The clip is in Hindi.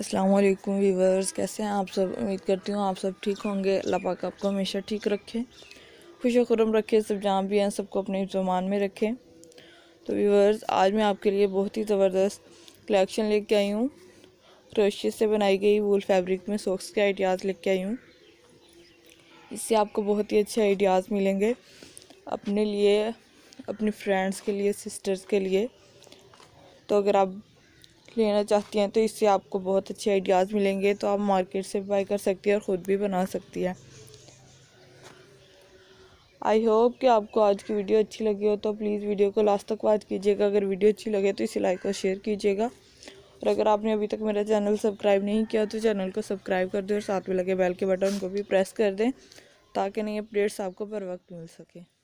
अस्सलाम वालेकुम वीवर्स कैसे हैं आप सब? उम्मीद करती हूँ आप सब ठीक होंगे। अल्लाह पाक आपको हमेशा ठीक रखे, खुश खुरम रखे, सब जहाँ भी हैं, सबको अपने जमान में रखें। तो वीवर्स आज मैं आपके लिए बहुत ही ज़बरदस्त कलेक्शन लेके आई हूँ। क्रोशिया से बनाई गई वूल फैब्रिक में सॉक्स के आइडियाज़ लेके आई हूँ। इससे आपको बहुत ही अच्छे आइडियाज़ मिलेंगे अपने लिए, अपनी फ्रेंड्स के लिए, सिस्टर्स के लिए। तो अगर आप लेना चाहती हैं तो इससे आपको बहुत अच्छे आइडियाज़ मिलेंगे तो आप मार्केट से बाई कर सकती हैं और ख़ुद भी बना सकती हैं। आई होप कि आपको आज की वीडियो अच्छी लगी हो तो प्लीज़ वीडियो को लास्ट तक वॉच कीजिएगा। अगर वीडियो अच्छी लगे तो इसे लाइक और शेयर कीजिएगा। और अगर आपने अभी तक मेरा चैनल सब्सक्राइब नहीं किया तो चैनल को सब्सक्राइब कर दें और साथ में लगे बेल के बटन को भी प्रेस कर दें, ताकि नई अपडेट्स आपको बर वक्त मिल सके।